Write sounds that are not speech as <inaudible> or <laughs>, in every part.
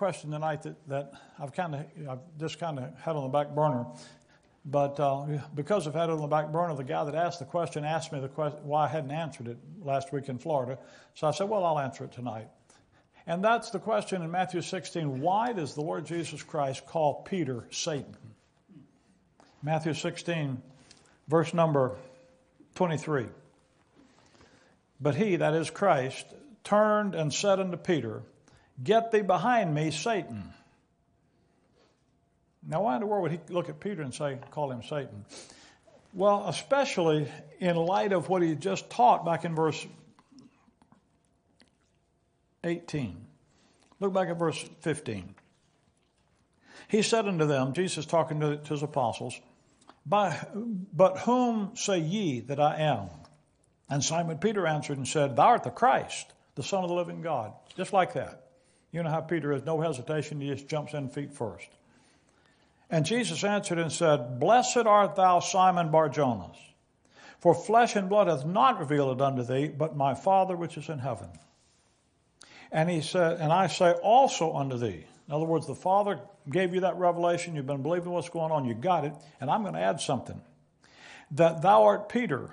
question tonight that, that I've kind of I've just kind of had on the back burner. But uh, because I've had it on the back burner, the guy that asked the question asked me the question why I hadn't answered it last week in Florida. So I said, well, I'll answer it tonight. And that's the question in Matthew 16. Why does the Lord Jesus Christ call Peter Satan? Matthew 16, verse number 23. But he, that is Christ, turned and said unto Peter, Get thee behind me, Satan. Now, why in the world would he look at Peter and say, call him Satan? Well, especially in light of what he just taught back in verse 18. Look back at verse 15. He said unto them, Jesus talking to, his apostles, But whom say ye that I am? And Simon Peter answered and said, Thou art the Christ, the Son of the living God. Just like that. You know how Peter is, no hesitation, he just jumps in feet first. And Jesus answered and said, Blessed art thou, Simon Barjonas, for flesh and blood hath not revealed it unto thee, but my Father which is in heaven. And he said, And I say also unto thee, in other words, the Father gave you that revelation, you've been believing what's going on, you got it, and I'm going to add something. That thou art Peter,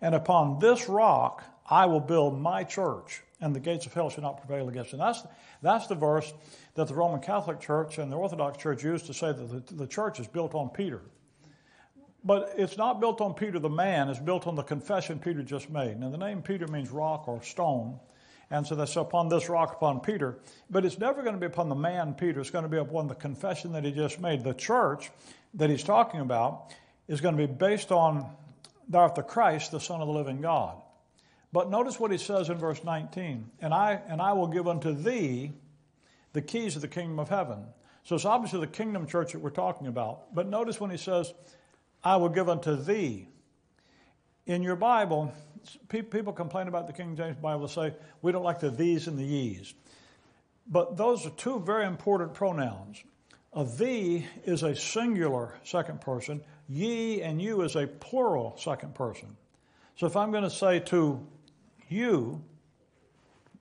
and upon this rock I will build my church, and the gates of hell shall not prevail against it. That's, that's the verse that the Roman Catholic Church and the Orthodox Church used to say that the, the church is built on Peter. But it's not built on Peter the man, it's built on the confession Peter just made. Now, the name Peter means rock or stone. And so that's upon this rock upon Peter. But it's never going to be upon the man Peter. It's going to be upon the confession that he just made. The church that he's talking about is going to be based on thou the Christ, the Son of the living God. But notice what he says in verse 19. And I and I will give unto thee the keys of the kingdom of heaven. So it's obviously the kingdom church that we're talking about. But notice when he says, I will give unto thee. In your Bible, people complain about the King James Bible, say, we don't like the these and the ye's. But those are two very important pronouns. A thee is a singular second person, ye and you is a plural second person. So if I'm going to say to you,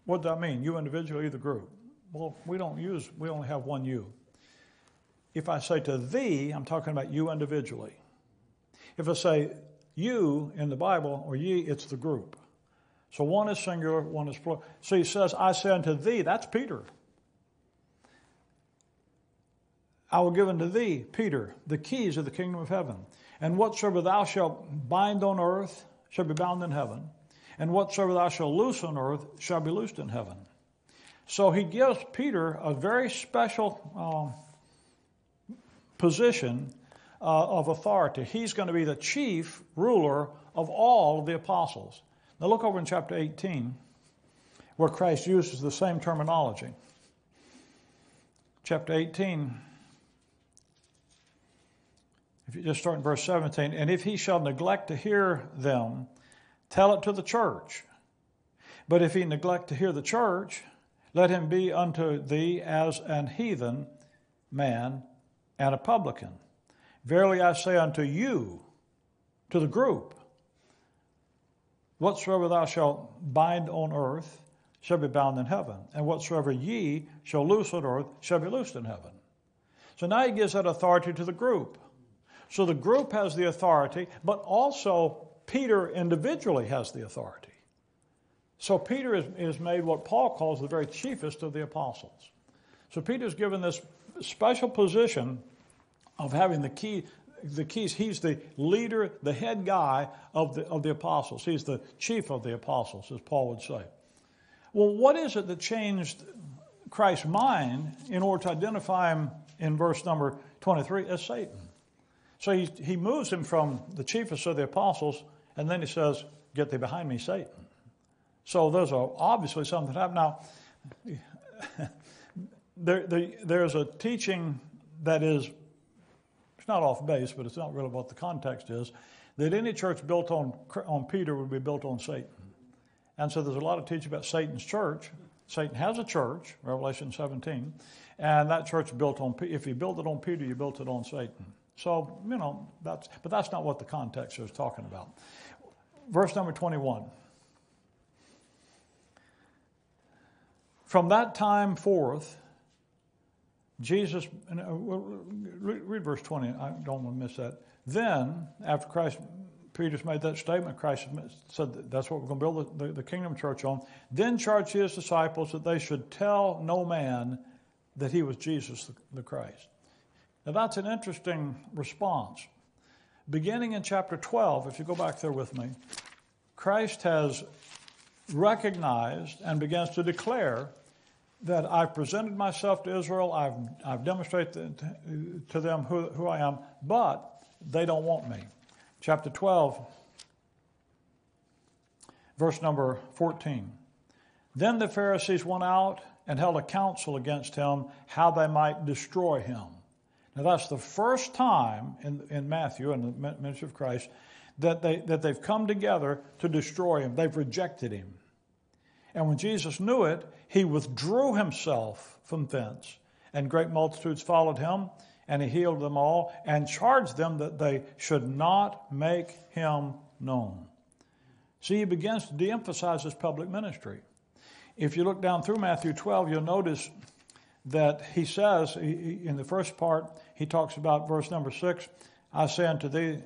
what does that mean? You individually, the group. Well, we don't use, we only have one you. If I say to thee, I'm talking about you individually. If I say you in the Bible or ye, it's the group. So one is singular, one is plural. So he says, I say unto thee, that's Peter. I will give unto thee, Peter, the keys of the kingdom of heaven. And whatsoever thou shalt bind on earth shall be bound in heaven, and whatsoever thou shalt loose on earth shall be loosed in heaven. So he gives Peter a very special uh, position uh, of authority. He's going to be the chief ruler of all of the apostles. Now look over in chapter 18 where Christ uses the same terminology. Chapter 18, if you just start in verse 17, and if he shall neglect to hear them, tell it to the church. But if he neglect to hear the church, let him be unto thee as an heathen man and a publican. Verily I say unto you, to the group, whatsoever thou shalt bind on earth shall be bound in heaven, and whatsoever ye shall loose on earth shall be loosed in heaven. So now he gives that authority to the group. So the group has the authority, but also Peter individually has the authority. So Peter is, is made what Paul calls the very chiefest of the apostles. So Peter's given this special position of having the key the keys. He's the leader, the head guy of the, of the apostles. He's the chief of the apostles, as Paul would say. Well, what is it that changed Christ's mind in order to identify him in verse number 23 as Satan? So he, he moves him from the chiefest of the apostles, and then he says, Get thee behind me, Satan. So there's a, obviously something happened. Now, <laughs> there, there, there's a teaching that is, it's not off base, but it's not really what the context is, that any church built on, on Peter would be built on Satan. And so there's a lot of teaching about Satan's church. Satan has a church, Revelation 17, and that church built on, if you built it on Peter, you built it on Satan. So, you know, that's, but that's not what the context is talking about. Verse number 21. From that time forth, Jesus, uh, read verse 20, I don't want to miss that. Then, after Christ, Peter's made that statement, Christ said that's what we're going to build the, the, kingdom church on. Then charged his disciples that they should tell no man that he was Jesus the Christ. Now, that's an interesting response. Beginning in chapter 12, if you go back there with me, Christ has recognized and begins to declare that I've presented myself to Israel, I've, I've demonstrated to them who, who I am, but they don't want me. Chapter 12, verse number 14. Then the Pharisees went out and held a council against him how they might destroy him. Now, that's the first time in, in Matthew and the ministry of Christ that, they, that they've come together to destroy him. They've rejected him. And when Jesus knew it, he withdrew himself from thence, and great multitudes followed him, and he healed them all, and charged them that they should not make him known. See, he begins to de emphasize his public ministry. If you look down through Matthew 12, you'll notice that he says, in the first part, he talks about verse number 6 I say unto thee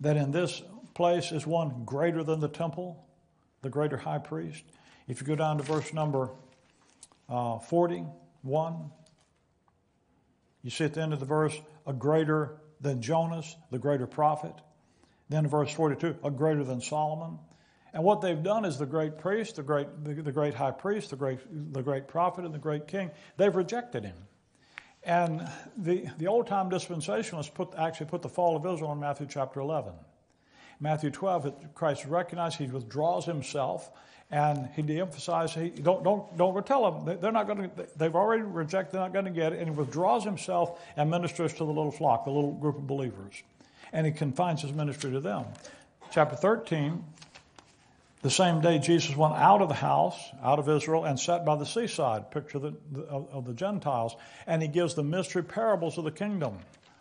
that in this place is one greater than the temple the greater high priest. If you go down to verse number uh, 41, you see at the end of the verse, a greater than Jonas, the greater prophet. Then verse 42, a greater than Solomon. And what they've done is the great priest, the great, the, the, great high priest, the great, the great prophet, and the great king, they've rejected him. And the, the old time dispensationalists put, actually put the fall of Israel in Matthew chapter 11. Matthew 12, Christ recognizes he withdraws himself and he de-emphasizes, he, don't, don't, don't go tell them, they're not going to, they've already rejected, they're not going to get it, and he withdraws himself and ministers to the little flock, the little group of believers. And he confines his ministry to them. Chapter 13, the same day Jesus went out of the house, out of Israel, and sat by the seaside, picture the, the, of the Gentiles, and he gives the mystery parables of the kingdom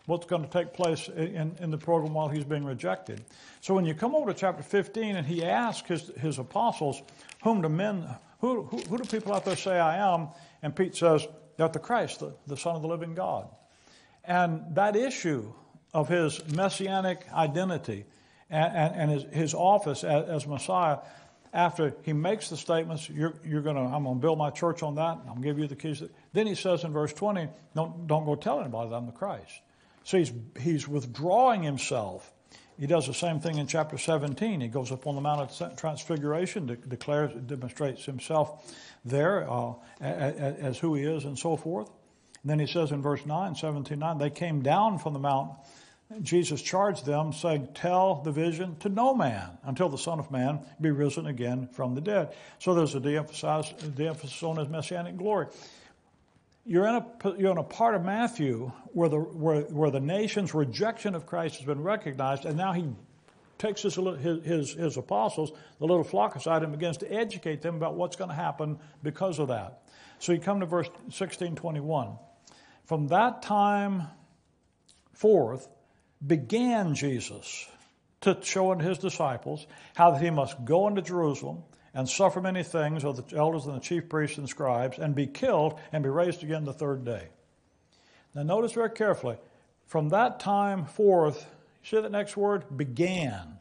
what's going to take place in, in the program while he's being rejected. So when you come over to chapter 15 and he asks his, his apostles, whom do men, who, who, who do people out there say I am? And Pete says, they're the Christ, the, the Son of the living God. And that issue of his messianic identity and, and, his, his office as, as Messiah, after he makes the statements, you're, you're going to, I'm going to build my church on that. I'm going to give you the keys. Then he says in verse 20, don't, don't go tell anybody that I'm the Christ. So he's, he's withdrawing himself. He does the same thing in chapter 17. He goes up on the Mount of Transfiguration, de- declares, demonstrates himself there uh, as, as who he is and so forth. And then he says in verse 9, 17, 9, they came down from the mount. Jesus charged them, saying, Tell the vision to no man until the Son of Man be risen again from the dead. So there's a de emphasis on his messianic glory you're in a, you're in a part of Matthew where the, where, where the nation's rejection of Christ has been recognized, and now he takes his, his, his apostles, the little flock aside, and begins to educate them about what's going to happen because of that. So you come to verse 1621. From that time forth began Jesus to show unto his disciples how that he must go into Jerusalem and suffer many things of the elders and the chief priests and scribes, and be killed and be raised again the third day. Now, notice very carefully, from that time forth, see that next word? Began.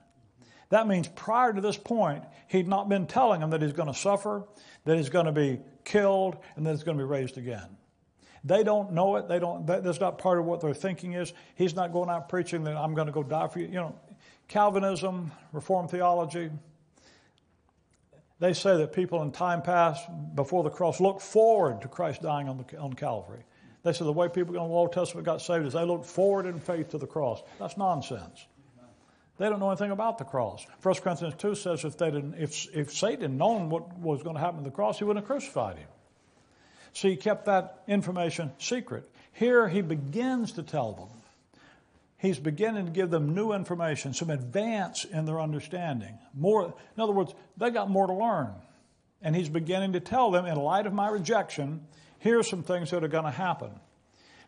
That means prior to this point, he'd not been telling them that he's going to suffer, that he's going to be killed, and that he's going to be raised again. They don't know it. They don't. That's not part of what their thinking is. He's not going out preaching that I'm going to go die for you. You know, Calvinism, Reformed theology, they say that people in time past, before the cross, look forward to Christ dying on, the, on Calvary. They say the way people in the Old Testament got saved is they looked forward in faith to the cross. That's nonsense. They don't know anything about the cross. 1 Corinthians 2 says if, they didn't, if, if Satan had known what was going to happen to the cross, he wouldn't have crucified him. So he kept that information secret. Here he begins to tell them he's beginning to give them new information, some advance in their understanding. More, in other words, they got more to learn. And he's beginning to tell them, in light of my rejection, here's some things that are going to happen.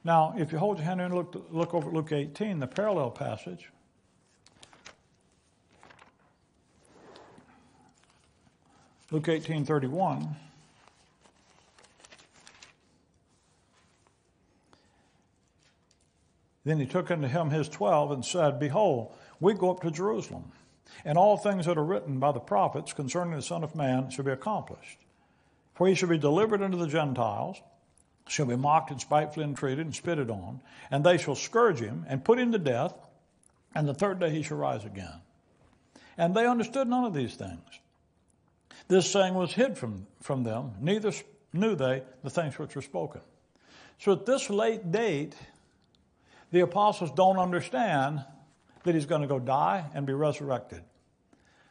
Now, if you hold your hand and look, look over Luke 18, the parallel passage. Luke 18, 31. Then he took unto him his twelve and said, Behold, we go up to Jerusalem, and all things that are written by the prophets concerning the Son of Man shall be accomplished. For he shall be delivered unto the Gentiles, shall be mocked and spitefully entreated and spitted on, and they shall scourge him and put him to death, and the third day he shall rise again. And they understood none of these things. This saying was hid from, from them, neither knew they the things which were spoken. So at this late date, the apostles don't understand that he's going to go die and be resurrected.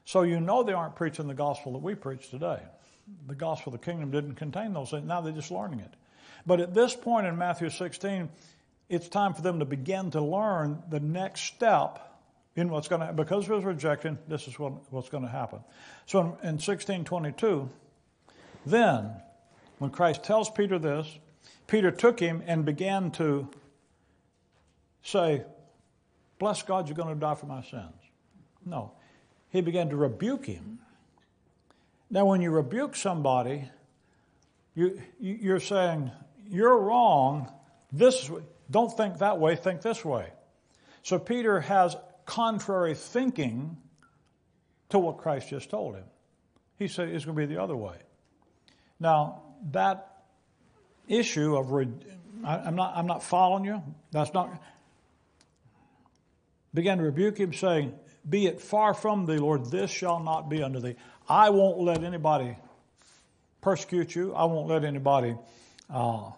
So you know they aren't preaching the gospel that we preach today. The gospel of the kingdom didn't contain those things. Now they're just learning it. But at this point in Matthew 16, it's time for them to begin to learn the next step in what's going to because of his rejection. This is what, what's going to happen. So in, in 1622, then when Christ tells Peter this, Peter took him and began to say, "Bless God, you're going to die for my sins." No, he began to rebuke him. Now, when you rebuke somebody, you, you're saying, You're wrong. This don't think that way, think this way. So Peter has contrary thinking to what Christ just told him. He said it's going to be the other way. Now, that issue of, I, am not, I'm not following you. That's not, began to rebuke him, saying, Be it far from thee, Lord, this shall not be unto thee. I won't let anybody persecute you. I won't let anybody, uh,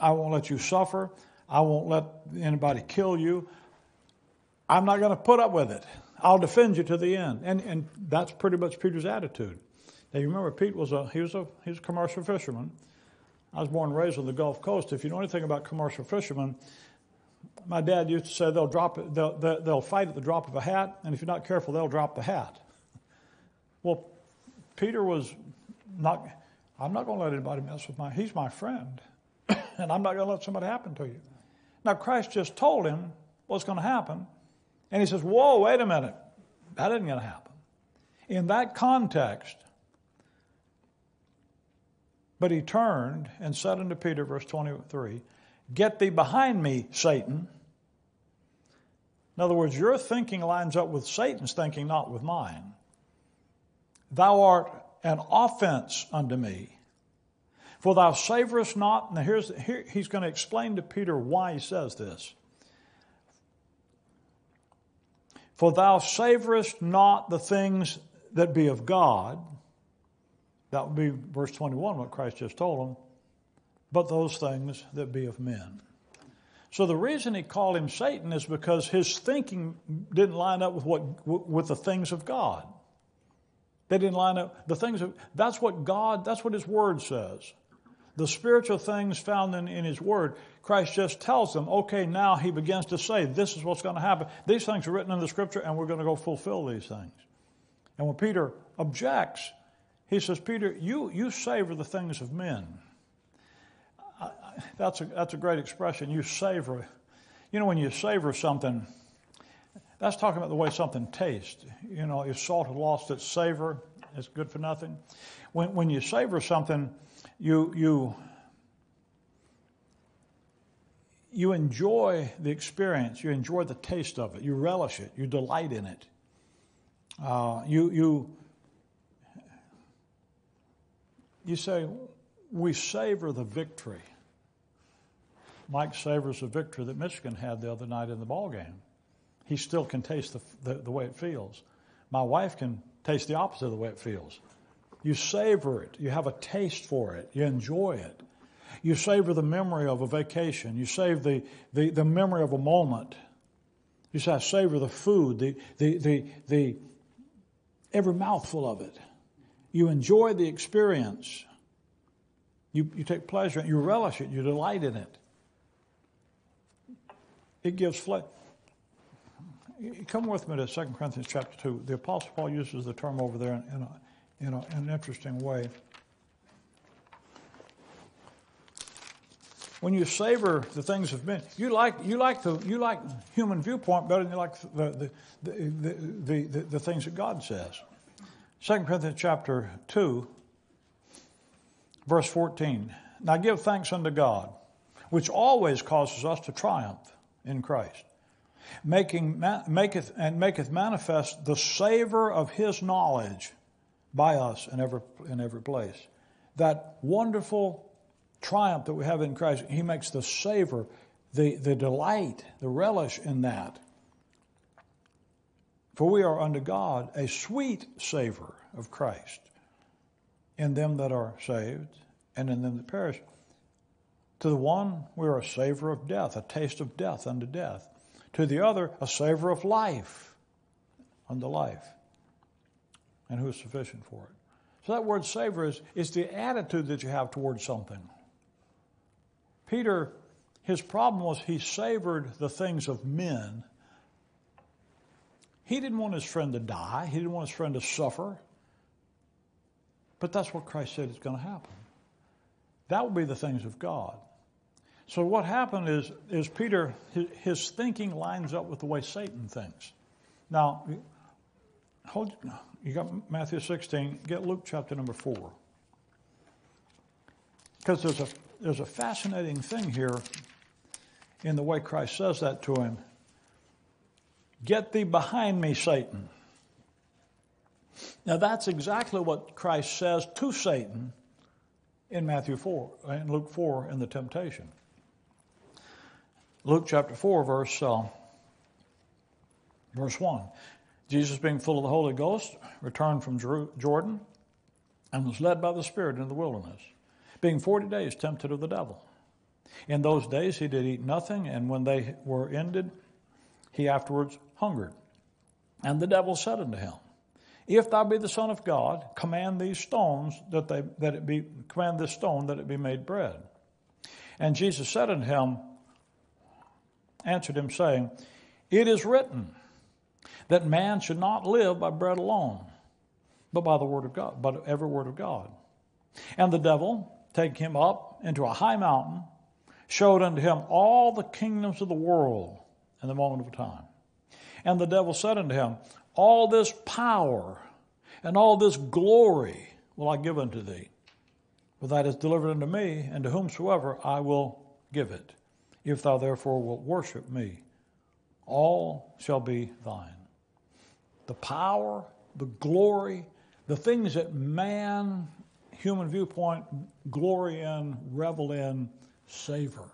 I won't let you suffer. I won't let anybody kill you. I'm not going to put up with it. I'll defend you to the end. And, and that's pretty much Peter's attitude. Now you remember Pete was a he was a he was a commercial fisherman. I was born and raised on the Gulf Coast. If you know anything about commercial fishermen, my dad used to say they'll drop it, they'll, they'll fight at the drop of a hat, and if you're not careful, they'll drop the hat. Well, Peter was not. I'm not going to let anybody mess with my. He's my friend, <coughs> and I'm not going to let somebody happen to you. Now Christ just told him what's going to happen, and he says, "Whoa, wait a minute, that isn't going to happen." In that context, but he turned and said unto Peter, verse 23, Get thee behind me, Satan. In other words, your thinking lines up with Satan's thinking, not with mine. Thou art an offense unto me. For thou savorest not, now here's, here, he's going to explain to Peter why he says this. For thou savorest not the things that be of God, that would be verse 21, what Christ just told them. But those things that be of men. So the reason he called him Satan is because his thinking didn't line up with what with the things of God. They didn't line up the things of that's what God, that's what his word says. The spiritual things found in, in his word, Christ just tells them, okay, now he begins to say, this is what's going to happen. These things are written in the scripture, and we're going to go fulfill these things. And when Peter objects, he says, Peter, you, you savor the things of men. That's, a, that's a great expression. You savor. You know, when you savor something, that's talking about the way something tastes. You know, if salt has lost its savor, it's good for nothing. When, when you savor something, you, you, you enjoy the experience, you enjoy the taste of it, you relish it, you delight in it. Uh, you, you, you say, we savor the victory. Mike savors the victory that Michigan had the other night in the ball game. He still can taste the, the, the way it feels. My wife can taste the opposite of the way it feels. You savor it. You have a taste for it. You enjoy it. You savor the memory of a vacation. You save the, the, the memory of a moment. You say, I savor the food, the, the, the, the, every mouthful of it. You enjoy the experience. You, you take pleasure, in. it. you relish it, you delight in it. It gives flesh. Come with me to 2 Corinthians chapter 2. The Apostle Paul uses the term over there in, a, in, a, in an interesting way. When you savor the things of men, you like, you like, the, you like human viewpoint better than you like the, the, the, the, the, the things that God says. 2 Corinthians chapter 2, verse 14. Now give thanks unto God, which always causes us to triumph in Christ. Making, maketh, and maketh manifest the savor of his knowledge by us in every, in every place. That wonderful triumph that we have in Christ, he makes the savor, the, the delight, the relish in that. For we are unto God a sweet savor of Christ in them that are saved and in them that perish. To the one, we are a savor of death, a taste of death unto death. To the other, a savor of life unto life. And who is sufficient for it? So that word savor is, is the attitude that you have towards something. Peter, his problem was he savored the things of men. He didn't want his friend to die, he didn't want his friend to suffer. But that's what Christ said is going to happen. That will be the things of God. So what happened is, is Peter, his, thinking lines up with the way Satan thinks. Now, hold, you got Matthew 16, get Luke chapter number 4. Because there's a, there's a fascinating thing here in the way Christ says that to him. Get thee behind me, Satan. Now that's exactly what Christ says to Satan in Matthew 4, in Luke 4 in the temptation. Luke chapter 4, verse, uh, verse 1. Jesus, being full of the Holy Ghost, returned from Jordan and was led by the Spirit into the wilderness, being 40 days tempted of the devil. In those days he did eat nothing, and when they were ended, he afterwards hungered. And the devil said unto him, If thou be the Son of God, command these stones that they that it be command this stone that it be made bread. And Jesus said unto him, answered him, saying, It is written that man should not live by bread alone, but by the word of God, by every word of God. And the devil, taking him up into a high mountain, showed unto him all the kingdoms of the world in the moment of time. And the devil said unto him, All this power and all this glory will I give unto thee, for that is delivered unto me, and to whomsoever I will give it. If thou therefore wilt worship me, all shall be thine. The power, the glory, the things that man, human viewpoint, glory in, revel in, savor.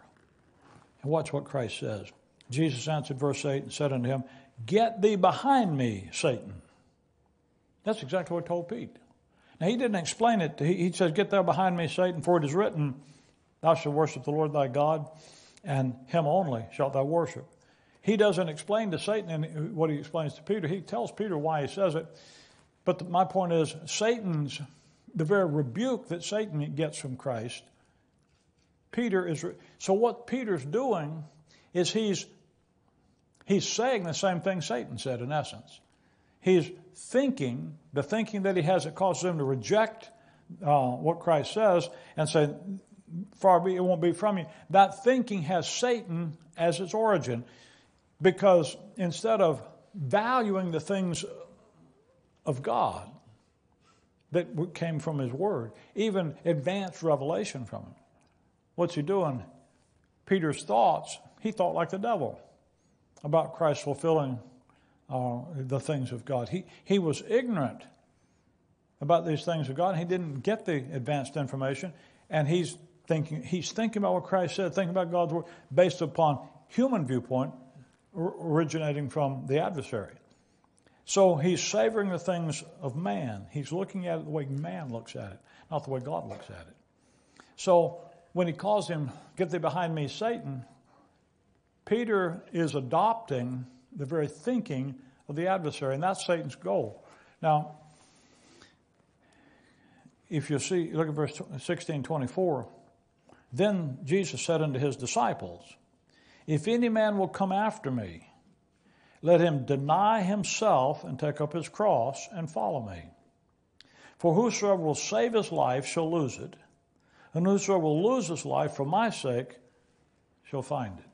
And watch what Christ says. Jesus answered, verse 8, and said unto him, Get thee behind me, Satan. That's exactly what he told Pete. Now, he didn't explain it. He, he says, Get thou behind me, Satan, for it is written, Thou shalt worship the Lord thy God and him only shalt thou worship. He doesn't explain to Satan what he explains to Peter. He tells Peter why he says it. But the, my point is, Satan's, the very rebuke that Satan gets from Christ, Peter is, so what Peter's doing is he's, he's saying the same thing Satan said in essence. He's thinking, the thinking that he has that causes him to reject uh, what Christ says and say, far be it won't be from you. That thinking has Satan as its origin because instead of valuing the things of God that came from His Word, even advanced revelation from Him, what's he doing? Peter's thoughts, he thought like the devil about Christ fulfilling uh, the things of God. He, he was ignorant about these things of God. He didn't get the advanced information, and he's thinking, he's thinking about what Christ said, thinking about God's word based upon human viewpoint originating from the adversary. So he's savoring the things of man. He's looking at it the way man looks at it, not the way God looks at it. So when he calls him, Get thee behind me, Satan, Peter is adopting the very thinking of the adversary, and that's Satan's goal. Now, if you see, look at verse 16 24. Then Jesus said unto his disciples, If any man will come after me, let him deny himself and take up his cross and follow me. For whosoever will save his life shall lose it, and whosoever will lose his life for my sake shall find it.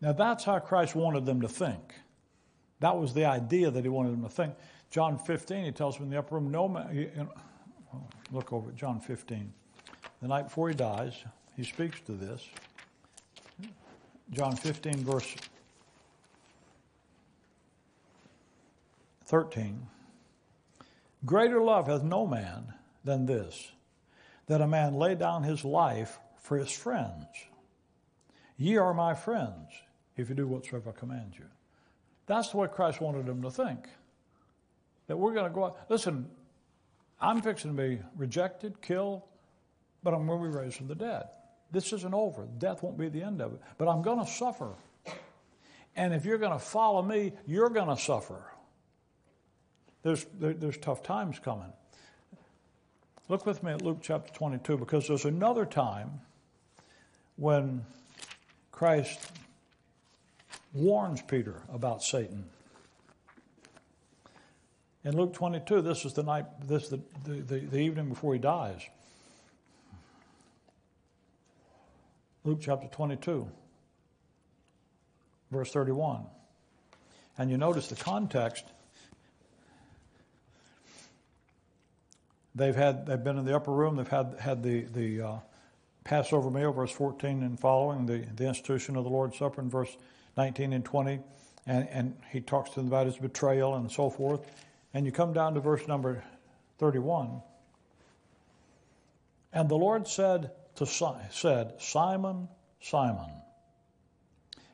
Now that's how Christ wanted them to think. That was the idea that he wanted them to think. John 15, he tells them in the upper room, no man, look over at John 15. The night before he dies, he speaks to this. John 15, verse 13. Greater love hath no man than this, that a man lay down his life for his friends. Ye are my friends, if you do whatsoever I command you. That's the way Christ wanted them to think. That we're going to go out. Listen, I'm fixing to be rejected, killed, but I'm going to be raised from the dead. This isn't over. Death won't be the end of it. But I'm going to suffer. And if you're going to follow me, you're going to suffer. There's, there, there's tough times coming. Look with me at Luke chapter 22 because there's another time when Christ warns Peter about Satan. In Luke 22, this is the night, this is the, the, the, the evening before he dies. Luke chapter 22, verse 31. And you notice the context. They've had they've been in the upper room. They've had had the the uh, Passover meal, verse 14 and following, the, the institution of the Lord's Supper in verse 19 and 20, and, and he talks to them about his betrayal and so forth. And you come down to verse number 31. And the Lord said to said, Simon, Simon.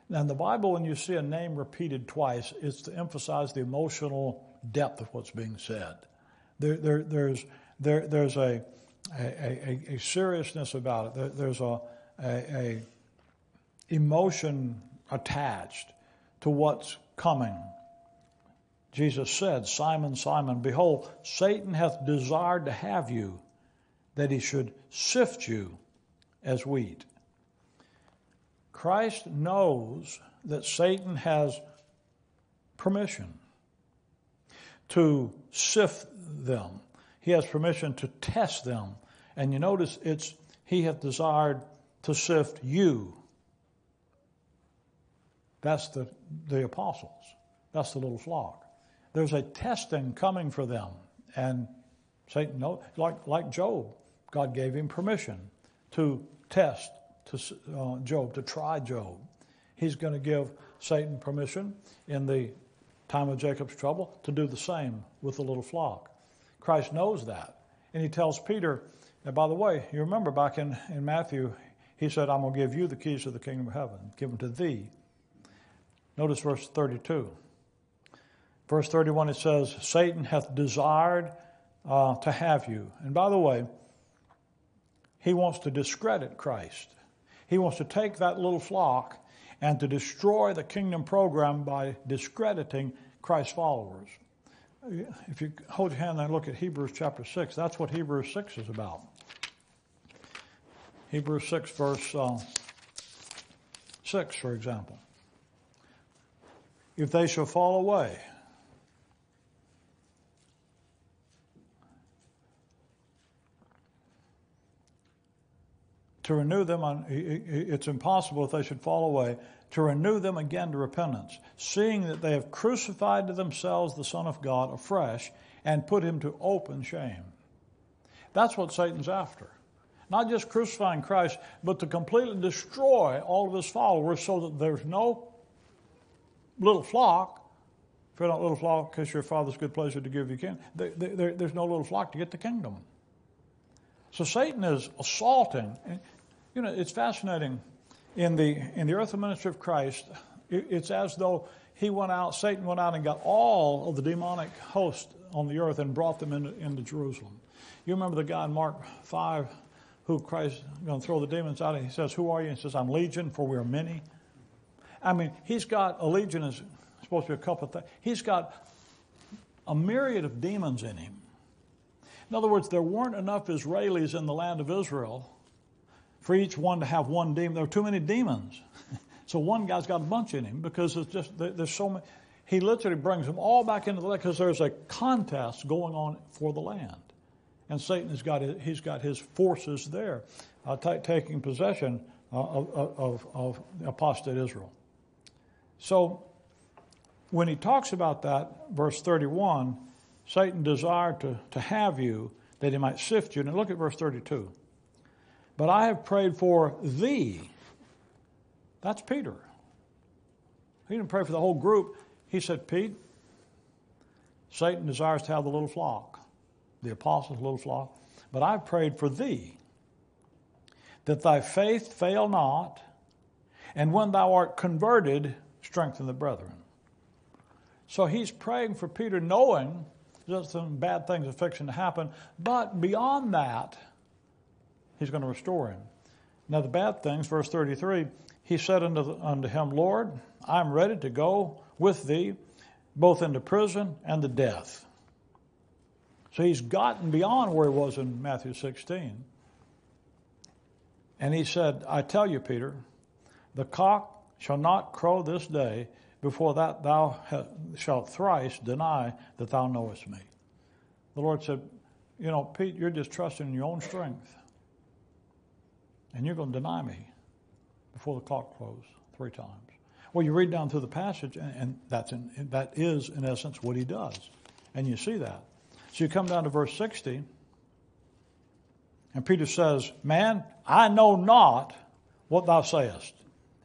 Now in the Bible, when you see a name repeated twice, it's to emphasize the emotional depth of what's being said. There, there, there's, there, there's a, a, a, a, seriousness about it. There, there's a, a, emotion attached to what's coming. Jesus said, Simon, Simon, behold, Satan hath desired to have you, that he should sift you as wheat. Christ knows that Satan has permission to sift them. He has permission to test them. And you notice it's he hath desired to sift you that's the, the apostles. That's the little flock. There's a testing coming for them. And Satan, like, like Job, God gave him permission to test to, uh, Job, to try Job. He's going to give Satan permission in the time of Jacob's trouble to do the same with the little flock. Christ knows that. And he tells Peter, and by the way, you remember back in, in Matthew, he said, I'm going to give you the keys of the kingdom of heaven, give them to thee. Notice verse 32. Verse 31, it says, Satan hath desired uh, to have you. And by the way, he wants to discredit Christ. He wants to take that little flock and to destroy the kingdom program by discrediting Christ's followers. If you hold your hand and look at Hebrews chapter 6, that's what Hebrews 6 is about. Hebrews 6, verse uh, 6, for example if they shall fall away. To renew them, on, it's impossible if they should fall away, to renew them again to repentance, seeing that they have crucified to themselves the Son of God afresh and put him to open shame. That's what Satan's after. Not just crucifying Christ, but to completely destroy all of his followers so that there's no little flock, you're not little flock, because your father's good pleasure to give you kin, there, there, there's no little flock to get the kingdom. So Satan is assaulting. You know, it's fascinating. In the in the earthly ministry of Christ, it's as though he went out, Satan went out and got all of the demonic host on the earth and brought them into, into Jerusalem. You remember the guy in Mark 5 who Christ going to throw the demons out, and he says, Who are you? And he says, I'm legion, for we are many. I mean, he's got, a legion is supposed to be a couple of things. He's got a myriad of demons in him. In other words, there weren't enough Israelis in the land of Israel for each one to have one demon. There are too many demons. <laughs> so one guy's got a bunch in him because it's just, there's so many. He literally brings them all back into the land because there's a contest going on for the land. And Satan has got, he's got his forces there uh, t- taking possession uh, of, of, of apostate Israel. So when he talks about that, verse 31, Satan desired to, to have you that he might sift you. And look at verse 32. But I have prayed for thee. That's Peter. He didn't pray for the whole group. He said, Pete, Satan desires to have the little flock, the apostles' little flock. But I've prayed for thee, that thy faith fail not, and when thou art converted, strengthen the brethren. So he's praying for Peter, knowing that some bad things are fixing to happen, but beyond that, he's going to restore him. Now, the bad things, verse 33, he said unto, unto him, Lord, I am ready to go with thee both into prison and to death. So he's gotten beyond where he was in Matthew 16. And he said, I tell you, Peter, the cock shall not crow this day before that thou shalt thrice deny that thou knowest me. The Lord said, You know, Pete, you're just trusting in your own strength. And you're going to deny me before the clock crows three times. Well, you read down through the passage, and that's in, that is, in essence, what he does. And you see that. So you come down to verse 60, and Peter says, Man, I know not what thou sayest.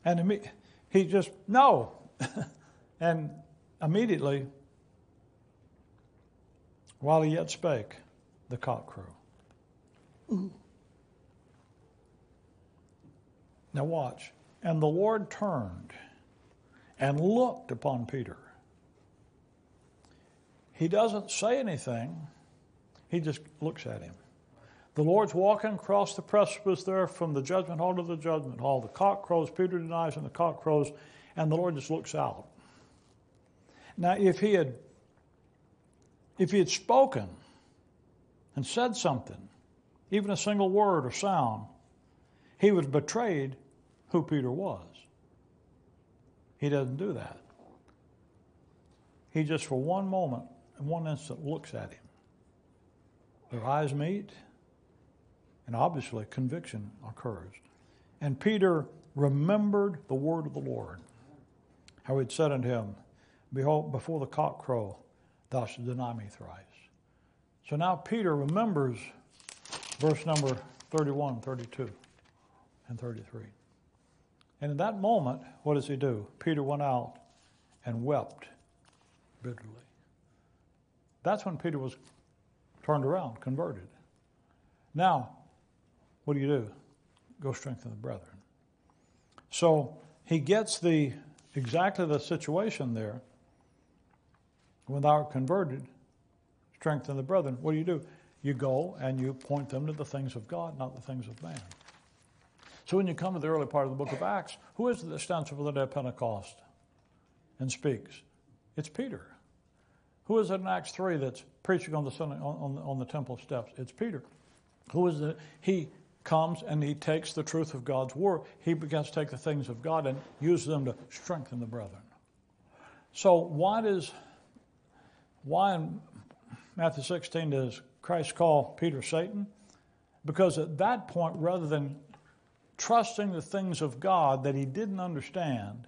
And he just, no. <laughs> and immediately, while he yet spake, the cock crew. Now watch. And the Lord turned and looked upon Peter. He doesn't say anything, he just looks at him. The Lord's walking across the precipice there from the judgment hall to the judgment hall. The cock crows, Peter denies, and the cock crows, and the Lord just looks out. Now, if he had if he had spoken and said something, even a single word or sound, he have betrayed who Peter was. He doesn't do that. He just, for one moment, in one instant, looks at him. Their eyes meet, and obviously conviction occurs. And Peter remembered the word of the Lord, how he'd said unto him, Behold, before the cock crow, thou shalt deny me thrice. So now Peter remembers verse number 31, 32, and 33. And in that moment, what does he do? Peter went out and wept bitterly. That's when Peter was turned around, converted. Now, what do you do? Go strengthen the brethren. So he gets the exactly the situation there. When thou art converted, strengthen the brethren. What do you do? You go and you point them to the things of God, not the things of man. So when you come to the early part of the book of Acts, who is it that stands up for the day of Pentecost and speaks? It's Peter. Who is it in Acts 3 that's preaching on the, on, on, on the temple steps? It's Peter. Who is it? He comes and he takes the truth of God's word. He begins to take the things of God and use them to strengthen the brethren. So why does why in Matthew 16 does Christ call Peter Satan? Because at that point, rather than trusting the things of God that he didn't understand,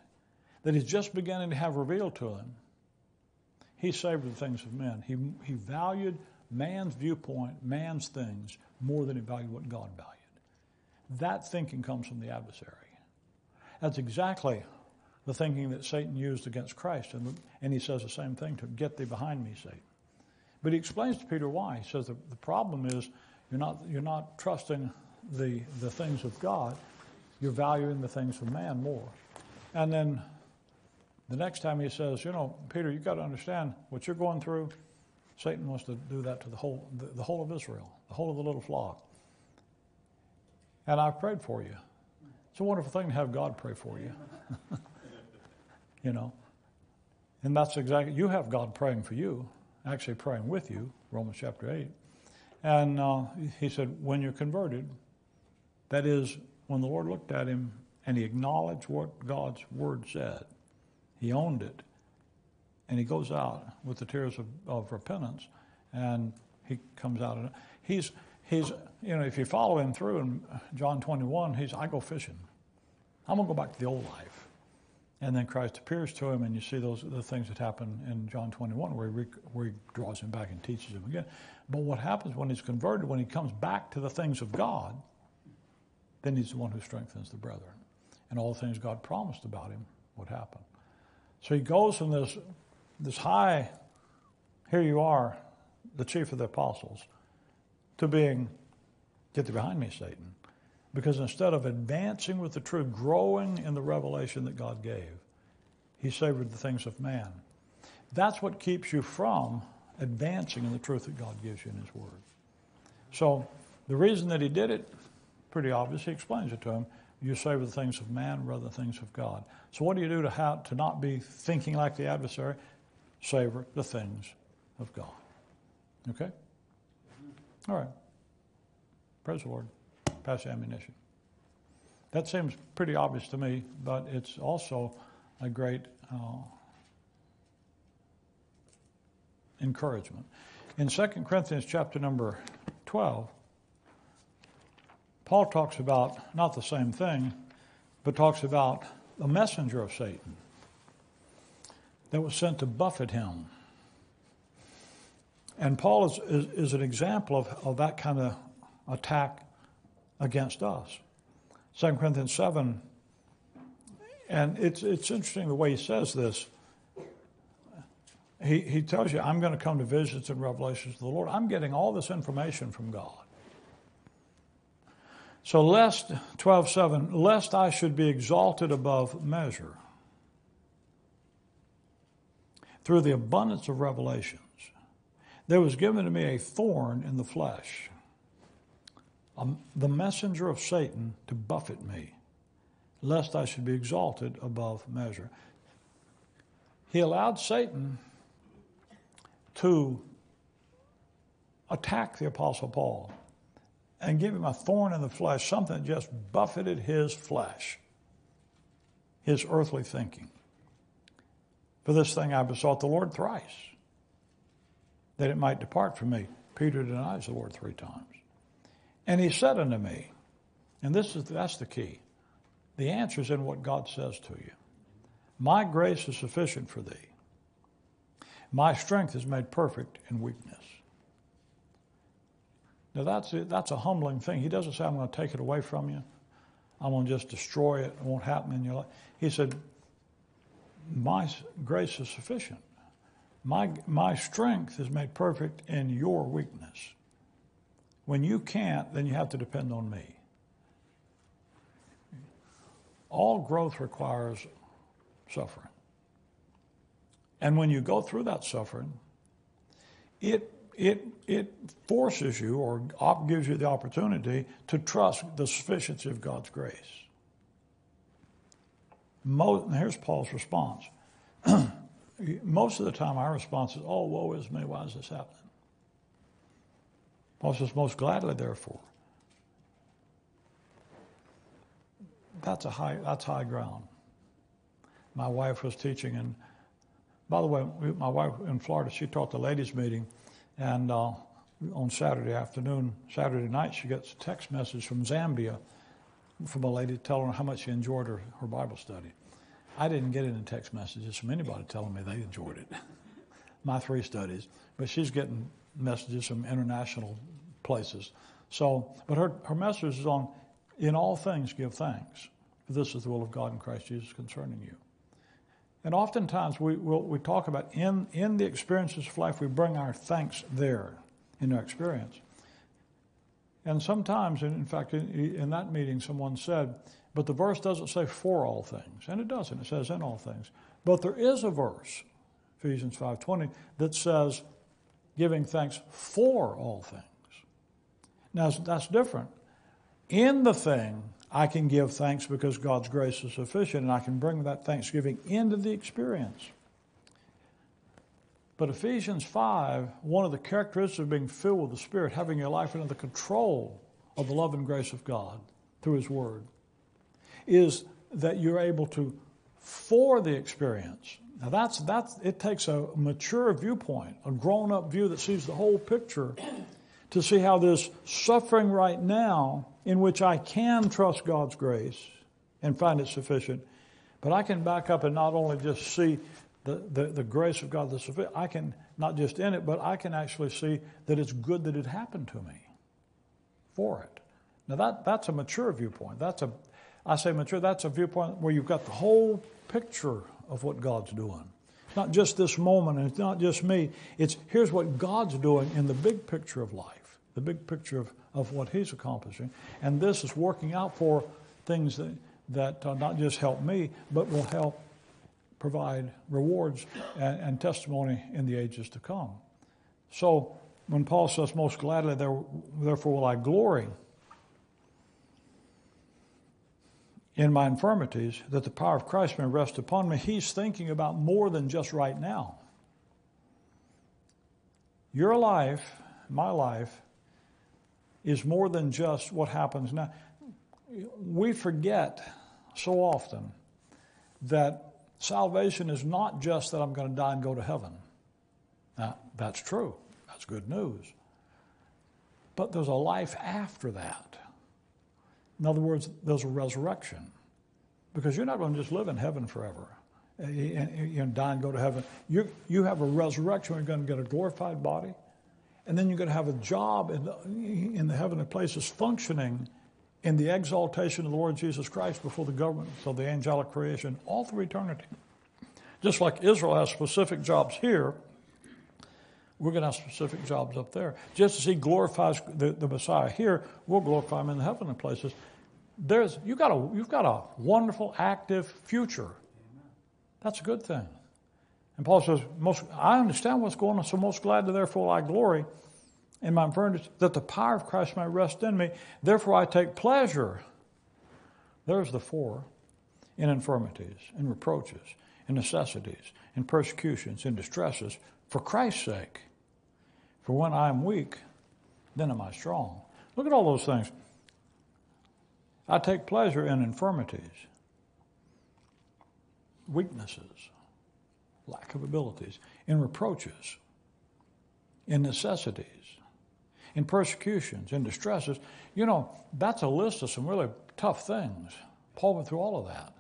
that he's just beginning to have revealed to him, he savored the things of men. He, he valued man's viewpoint, man's things, more than he valued what God valued. That thinking comes from the adversary. That's exactly the thinking that Satan used against Christ. And, and he says the same thing to get thee behind me, Satan. But he explains to Peter why. He says the, the problem is you're not, you're not trusting the, the things of God, you're valuing the things of man more. And then the next time he says, you know, Peter, you've got to understand what you're going through. Satan wants to do that to the whole, the, the whole of Israel, the whole of the little flock. And I've prayed for you. It's a wonderful thing to have God pray for you. <laughs> you know. And that's exactly, you have God praying for you, actually praying with you, Romans chapter 8. And uh, he said, when you're converted, that is, when the Lord looked at him and he acknowledged what God's word said, he owned it, and he goes out with the tears of, of repentance, and he comes out. And he's, he's, you know, if you follow him through in John 21, he's, I go fishing. I'm going to go back to the old life. And then Christ appears to him, and you see those the things that happen in John 21, where he, where he draws him back and teaches him again. But what happens when he's converted, when he comes back to the things of God, then he's the one who strengthens the brethren. And all the things God promised about him would happen. So he goes from this, this high, here you are, the chief of the apostles, to being, get thee behind me, Satan. Because instead of advancing with the truth, growing in the revelation that God gave, he savored the things of man. That's what keeps you from advancing in the truth that God gives you in His Word. So the reason that he did it, pretty obvious. He explains it to him. You savor the things of man rather than things of God. So what do you do to have to not be thinking like the adversary? Savor the things of God. Okay? All right. Praise the Lord. Pass ammunition. That seems pretty obvious to me, but it's also a great uh, encouragement. In 2 Corinthians chapter number 12, Paul talks about not the same thing, but talks about a messenger of Satan that was sent to buffet him. And Paul is, is, is, an example of, of that kind of attack against us. 2 Corinthians 7, and it's, it's interesting the way he says this. He, he tells you, I'm going to come to visions and revelations of the Lord. I'm getting all this information from God. So lest 12:7 lest I should be exalted above measure through the abundance of revelations there was given to me a thorn in the flesh um, the messenger of Satan to buffet me lest I should be exalted above measure. He allowed Satan to attack the apostle Paul and give him a thorn in the flesh, something that just buffeted his flesh, his earthly thinking. For this thing I besought the Lord thrice, that it might depart from me. Peter denies the Lord three times. And he said unto me, and this is that's the key. The answer is in what God says to you. My grace is sufficient for thee. My strength is made perfect in weakness. Now that's a, that's a humbling thing. He doesn't say, I'm going to take it away from you. I'm going to just destroy it. It won't happen in your life. He said, My grace is sufficient. My, my strength is made perfect in your weakness. When you can't, then you have to depend on me. All growth requires suffering. And when you go through that suffering, it it, it forces you or gives you the opportunity to trust the sufficiency of God's grace. Most, here's Paul's response. <clears throat> Most of the time, our response is, Oh, woe is me, why is this happening? Paul says, Most gladly, therefore. That's, a high, that's high ground. My wife was teaching, and by the way, my wife in Florida, she taught the ladies' meeting and uh, on Saturday afternoon, Saturday night, she gets a text message from Zambia from a lady telling her how much she enjoyed her, her Bible study. I didn't get any text messages from anybody telling me they enjoyed it, <laughs> my three studies, but she's getting messages from international places. So, but her, her message is on, in all things give thanks, this is the will of God in Christ Jesus concerning you. And oftentimes we, we'll, we talk about in, in the experiences of life, we bring our thanks there in our experience. And sometimes, in fact, in, in that meeting, someone said, but the verse doesn't say for all things. And it doesn't. It says in all things. But there is a verse, Ephesians 5.20, that says giving thanks for all things. Now, that's different. In the thing, I can give thanks because God's grace is sufficient, and I can bring that thanksgiving into the experience. But Ephesians 5, one of the characteristics of being filled with the Spirit, having your life under the control of the love and grace of God through His Word, is that you're able to, for the experience. Now that's, that's, it takes a mature viewpoint, a grown up view that sees the whole picture to see how this suffering right now in which I can trust God's grace and find it sufficient. But I can back up and not only just see the, the, the grace of God that's sufficient, I can not just in it, but I can actually see that it's good that it happened to me for it. Now that, that's a mature viewpoint. That's a, I say mature, that's a viewpoint where you've got the whole picture of what God's doing. It's not just this moment, and it's not just me. It's here's what God's doing in the big picture of life, the big picture of, of what He's accomplishing. And this is working out for things that, that uh, not just help me, but will help provide rewards and, and testimony in the ages to come. So when Paul says, Most gladly, there, therefore will I glory in my infirmities, that the power of Christ may rest upon me, he's thinking about more than just right now. Your life, my life, is more than just what happens now. We forget so often that salvation is not just that I'm going to die and go to heaven. Now, that's true. That's good news. But there's a life after that. In other words, there's a resurrection. Because you're not going to just live in heaven forever and, and die and go to heaven. You, you have a resurrection. You're going to get a glorified body. And then you're going to have a job in the, in the heavenly places functioning in the exaltation of the Lord Jesus Christ before the government of the angelic creation all through eternity. Just like Israel has specific jobs here, we're going to have specific jobs up there. Just as He glorifies the, the Messiah here, we'll glorify Him in the heavenly places. There's, you've, got a, you've got a wonderful, active future. That's a good thing. And Paul says, most, I understand what's going on, so most gladly, therefore, I glory in my infirmities, that the power of Christ may rest in me. Therefore, I take pleasure. There's the four in infirmities, in reproaches, in necessities, in persecutions, in distresses, for Christ's sake. For when I am weak, then am I strong. Look at all those things. I take pleasure in infirmities, weaknesses, lack of abilities, in reproaches, in necessities, in persecutions, in distresses. You know, that's a list of some really tough things. Paul went through all of that.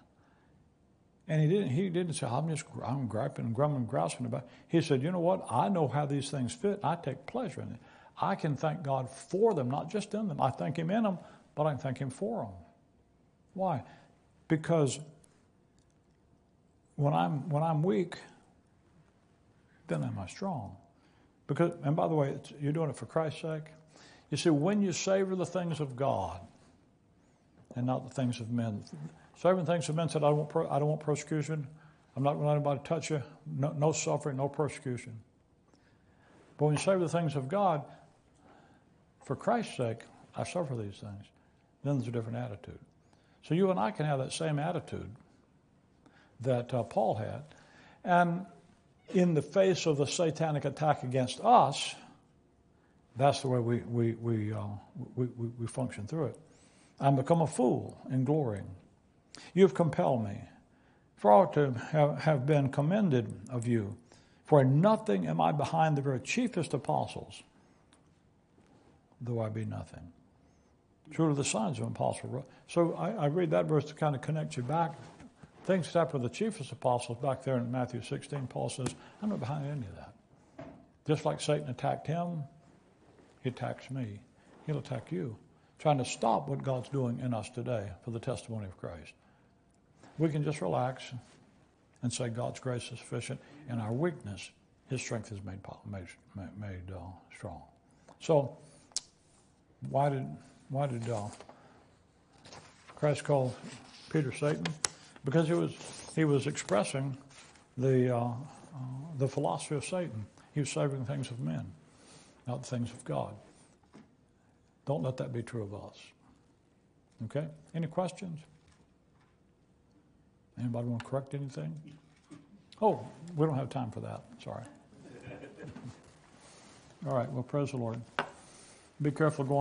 And he didn't, he didn't say, I'm just I'm griping and grumbling and grousing about it. He said, you know what? I know how these things fit. I take pleasure in it. I can thank God for them, not just in them. I thank Him in them, but I can thank Him for them. Why? Because when I'm, when I'm weak, then am I strong. Because, and by the way, you're doing it for Christ's sake. You see, when you savor the things of God and not the things of men, Seven things of men said, I don't, want, I don't want persecution. I'm not going to let anybody touch you. No, no suffering, no persecution. But when you savor the things of God, for Christ's sake, I suffer these things. Then there's a different attitude. So you and I can have that same attitude that uh, Paul had. And in the face of the satanic attack against us, that's the way we, we, we, uh, we, we, we function through it. I'm become a fool in glorying. You have compelled me, for I ought to have, have been commended of you. For in nothing am I behind the very chiefest apostles, though I be nothing. Truly the signs of an apostle. So I, I read that verse to kind of connect you back. Things except for the chiefest apostles back there in Matthew 16, Paul says, I'm not behind any of that. Just like Satan attacked him, he attacks me. He'll attack you, trying to stop what God's doing in us today for the testimony of Christ we can just relax and say God's grace is sufficient. In our weakness, His strength is made made, made uh, strong. So, why did why did uh, Christ call Peter Satan? Because he was he was expressing the uh, uh the philosophy of Satan. He was saving things of men, not the things of God. Don't let that be true of us. Okay? Any questions? Anybody want to correct anything? Oh, we don't have time for that. Sorry. <laughs> All right. Well, praise the Lord. Be careful going.